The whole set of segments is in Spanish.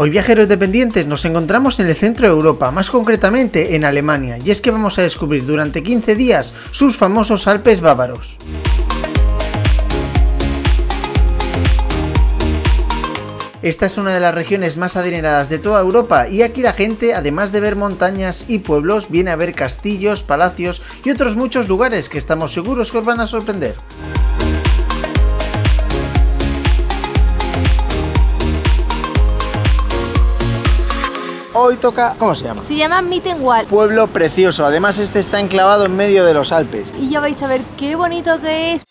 Hoy viajeros dependientes nos encontramos en el centro de Europa, más concretamente en Alemania, y es que vamos a descubrir durante 15 días sus famosos Alpes bávaros. Esta es una de las regiones más adineradas de toda Europa y aquí la gente, además de ver montañas y pueblos, viene a ver castillos, palacios y otros muchos lugares que estamos seguros que os van a sorprender. Hoy toca... ¿Cómo se llama? Se llama Mittenwald. Pueblo precioso, además este está enclavado en medio de los Alpes. Y ya vais a ver qué bonito que es.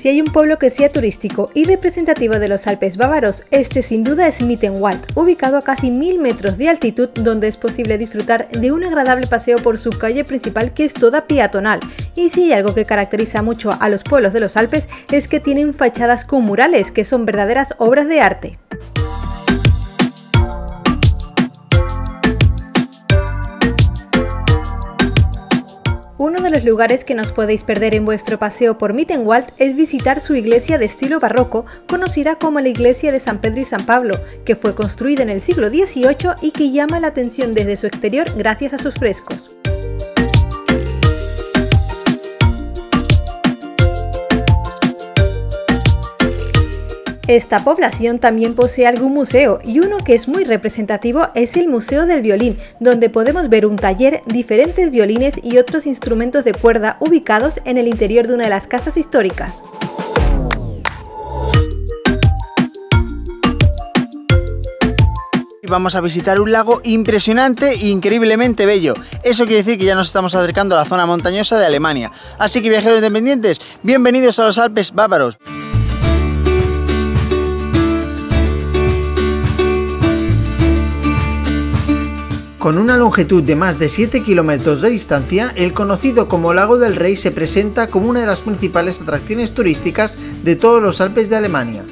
Si hay un pueblo que sea turístico y representativo de los Alpes bávaros, este sin duda es Mittenwald, ubicado a casi mil metros de altitud donde es posible disfrutar de un agradable paseo por su calle principal que es toda peatonal. Y si hay algo que caracteriza mucho a los pueblos de los Alpes es que tienen fachadas con murales que son verdaderas obras de arte. Uno de los lugares que nos podéis perder en vuestro paseo por Mittenwald es visitar su iglesia de estilo barroco, conocida como la iglesia de San Pedro y San Pablo, que fue construida en el siglo XVIII y que llama la atención desde su exterior gracias a sus frescos. Esta población también posee algún museo y uno que es muy representativo es el Museo del Violín, donde podemos ver un taller, diferentes violines y otros instrumentos de cuerda ubicados en el interior de una de las casas históricas. vamos a visitar un lago impresionante e increíblemente bello. Eso quiere decir que ya nos estamos acercando a la zona montañosa de Alemania. Así que viajeros independientes, bienvenidos a los Alpes bávaros. Con una longitud de más de 7 kilómetros de distancia, el conocido como Lago del Rey se presenta como una de las principales atracciones turísticas de todos los Alpes de Alemania.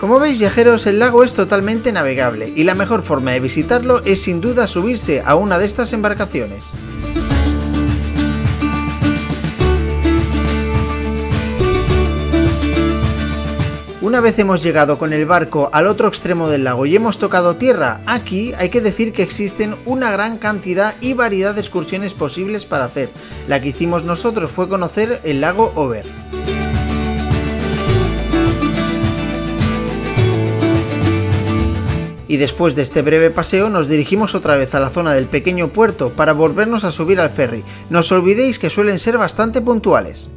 Como veis viajeros, el lago es totalmente navegable y la mejor forma de visitarlo es sin duda subirse a una de estas embarcaciones. Una vez hemos llegado con el barco al otro extremo del lago y hemos tocado tierra, aquí hay que decir que existen una gran cantidad y variedad de excursiones posibles para hacer. La que hicimos nosotros fue conocer el lago Over. Y después de este breve paseo nos dirigimos otra vez a la zona del pequeño puerto para volvernos a subir al ferry. No os olvidéis que suelen ser bastante puntuales.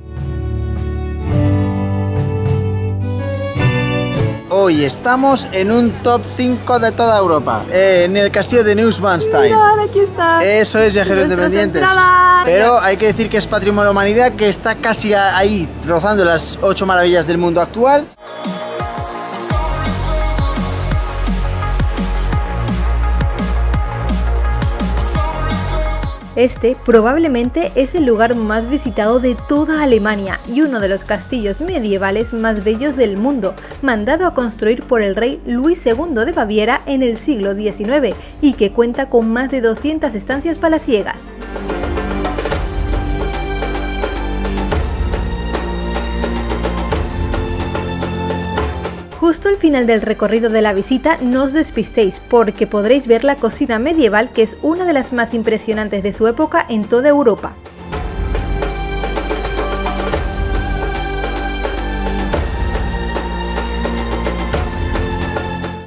Hoy estamos en un top 5 de toda Europa, eh, en el castillo de Neuschwanstein. aquí está. Eso es, viajeros independientes. Pero hay que decir que es patrimonio de la humanidad, que está casi ahí, rozando las 8 maravillas del mundo actual. Este probablemente es el lugar más visitado de toda Alemania y uno de los castillos medievales más bellos del mundo, mandado a construir por el rey Luis II de Baviera en el siglo XIX y que cuenta con más de 200 estancias palaciegas. Justo al final del recorrido de la visita no os despistéis porque podréis ver la cocina medieval que es una de las más impresionantes de su época en toda Europa.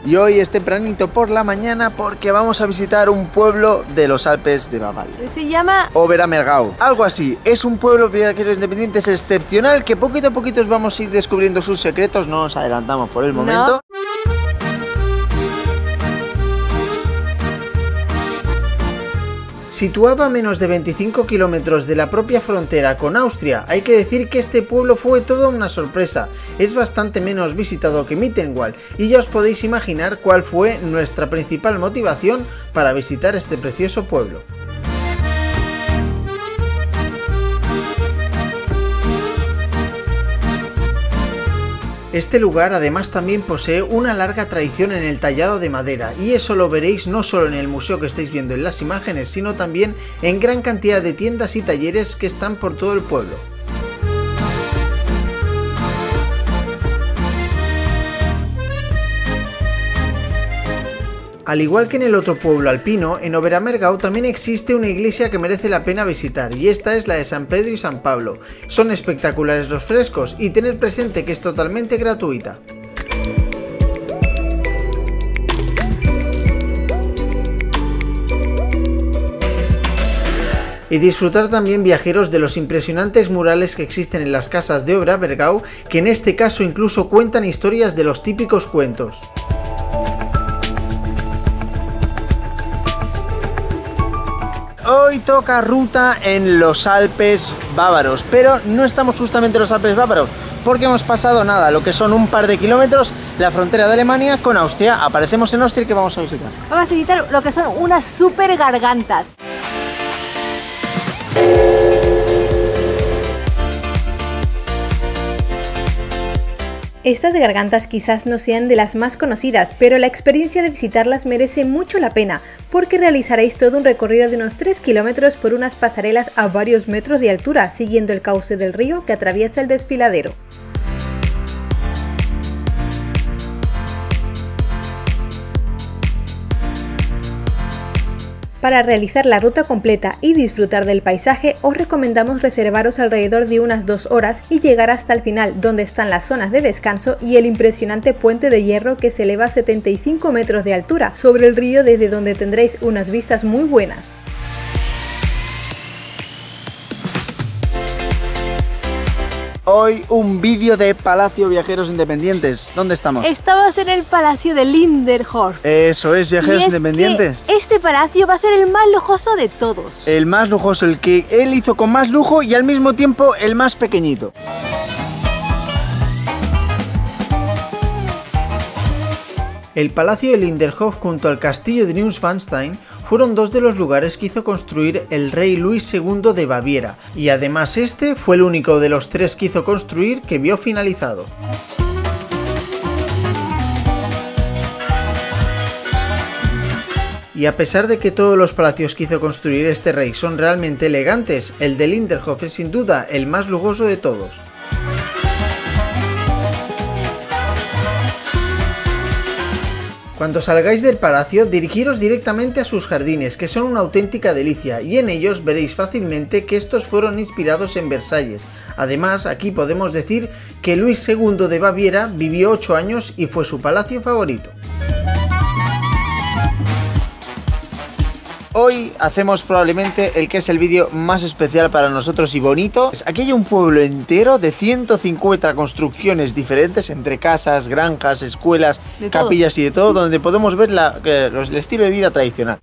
Y hoy es tempranito por la mañana porque vamos a visitar un pueblo de los Alpes de Bavaria. Se llama Overamergau, algo así. Es un pueblo viajeros independientes excepcional que poquito a poquito vamos a ir descubriendo sus secretos, no nos adelantamos por el momento. Situado a menos de 25 kilómetros de la propia frontera con Austria, hay que decir que este pueblo fue toda una sorpresa, es bastante menos visitado que Mittenwald y ya os podéis imaginar cuál fue nuestra principal motivación para visitar este precioso pueblo. Este lugar además también posee una larga tradición en el tallado de madera y eso lo veréis no solo en el museo que estáis viendo en las imágenes, sino también en gran cantidad de tiendas y talleres que están por todo el pueblo. Al igual que en el otro pueblo alpino, en Overamergau también existe una iglesia que merece la pena visitar y esta es la de San Pedro y San Pablo. Son espectaculares los frescos y tener presente que es totalmente gratuita. y disfrutar también viajeros de los impresionantes murales que existen en las casas de obra que en este caso incluso cuentan historias de los típicos cuentos. Hoy toca ruta en los Alpes bávaros, pero no estamos justamente en los Alpes bávaros, porque hemos pasado nada, lo que son un par de kilómetros, la frontera de Alemania con Austria. Aparecemos en Austria que vamos a visitar. Vamos a visitar lo que son unas super gargantas. Estas gargantas quizás no sean de las más conocidas, pero la experiencia de visitarlas merece mucho la pena, porque realizaréis todo un recorrido de unos 3 kilómetros por unas pasarelas a varios metros de altura, siguiendo el cauce del río que atraviesa el desfiladero. Para realizar la ruta completa y disfrutar del paisaje, os recomendamos reservaros alrededor de unas dos horas y llegar hasta el final, donde están las zonas de descanso y el impresionante puente de hierro que se eleva a 75 metros de altura sobre el río desde donde tendréis unas vistas muy buenas. Hoy un vídeo de Palacio Viajeros Independientes. ¿Dónde estamos? Estamos en el Palacio de Linderhof. Eso es, Viajeros Independientes. este palacio va a ser el más lujoso de todos. El más lujoso, el que él hizo con más lujo y al mismo tiempo el más pequeñito. El Palacio de Linderhof junto al Castillo de Neuschwanstein fueron dos de los lugares que hizo construir el rey Luis II de Baviera, y además este fue el único de los tres que hizo construir que vio finalizado. Y a pesar de que todos los palacios que hizo construir este rey son realmente elegantes, el de Linderhof es sin duda el más lujoso de todos. Cuando salgáis del palacio, dirigiros directamente a sus jardines, que son una auténtica delicia, y en ellos veréis fácilmente que estos fueron inspirados en Versalles. Además, aquí podemos decir que Luis II de Baviera vivió 8 años y fue su palacio favorito. Hoy hacemos probablemente el que es el vídeo más especial para nosotros y bonito. Aquí hay un pueblo entero de 150 construcciones diferentes entre casas, granjas, escuelas, capillas y de todo, donde podemos ver el estilo de vida tradicional.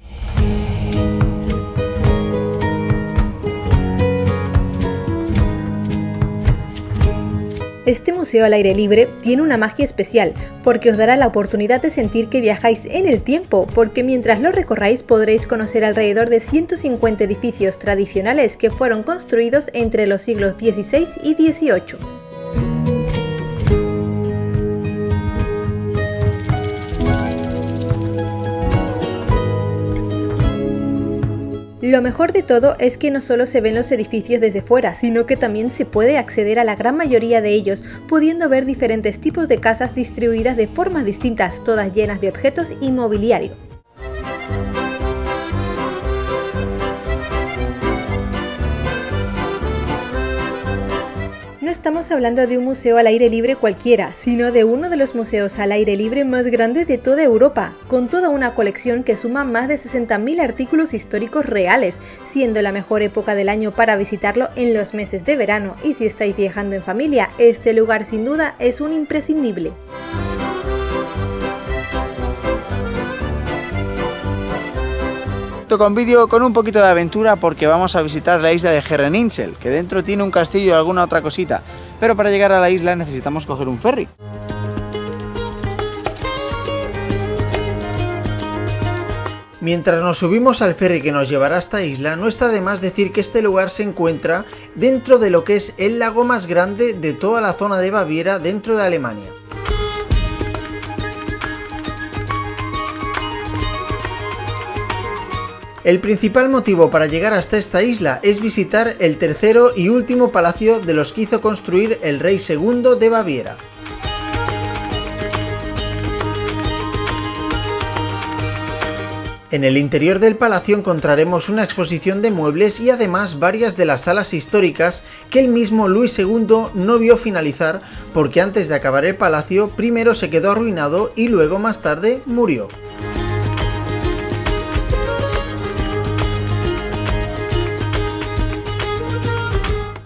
Este museo al aire libre tiene una magia especial porque os dará la oportunidad de sentir que viajáis en el tiempo, porque mientras lo recorráis podréis conocer alrededor de 150 edificios tradicionales que fueron construidos entre los siglos XVI y XVIII. Lo mejor de todo es que no solo se ven los edificios desde fuera, sino que también se puede acceder a la gran mayoría de ellos, pudiendo ver diferentes tipos de casas distribuidas de formas distintas, todas llenas de objetos y mobiliario. Estamos hablando de un museo al aire libre cualquiera, sino de uno de los museos al aire libre más grandes de toda Europa, con toda una colección que suma más de 60.000 artículos históricos reales, siendo la mejor época del año para visitarlo en los meses de verano y si estáis viajando en familia, este lugar sin duda es un imprescindible. Con vídeo con un poquito de aventura porque vamos a visitar la isla de Herreninsel, que dentro tiene un castillo y alguna otra cosita. Pero para llegar a la isla necesitamos coger un ferry. Mientras nos subimos al ferry que nos llevará a esta isla, no está de más decir que este lugar se encuentra dentro de lo que es el lago más grande de toda la zona de Baviera dentro de Alemania. El principal motivo para llegar hasta esta isla es visitar el tercero y último palacio de los que hizo construir el rey segundo de Baviera. En el interior del palacio encontraremos una exposición de muebles y además varias de las salas históricas que el mismo Luis II no vio finalizar porque antes de acabar el palacio primero se quedó arruinado y luego más tarde murió.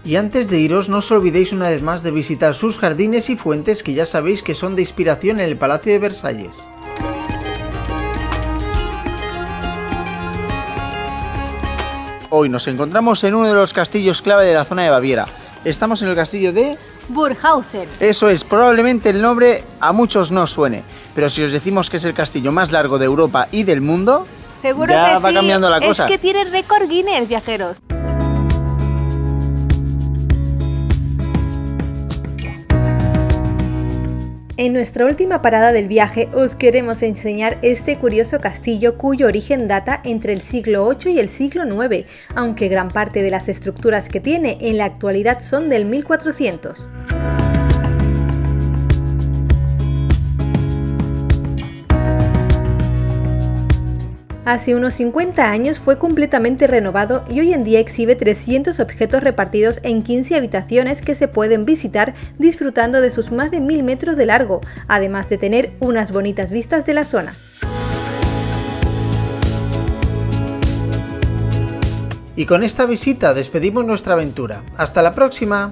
Y antes de iros no os olvidéis una vez más de visitar sus jardines y fuentes que ya sabéis que son de inspiración en el Palacio de Versalles. Hoy nos encontramos en uno de los castillos clave de la zona de Baviera. Estamos en el castillo de... Burghausen. Eso es, probablemente el nombre a muchos no suene, pero si os decimos que es el castillo más largo de Europa y del mundo, Seguro ya que va sí. cambiando la cosa. Es que tiene récord Guinness, viajeros. En nuestra última parada del viaje os queremos enseñar este curioso castillo cuyo origen data entre el siglo VIII y el siglo IX, aunque gran parte de las estructuras que tiene en la actualidad son del 1400. Hace unos 50 años fue completamente renovado y hoy en día exhibe 300 objetos repartidos en 15 habitaciones que se pueden visitar disfrutando de sus más de 1000 metros de largo, además de tener unas bonitas vistas de la zona. Y con esta visita despedimos nuestra aventura. ¡Hasta la próxima!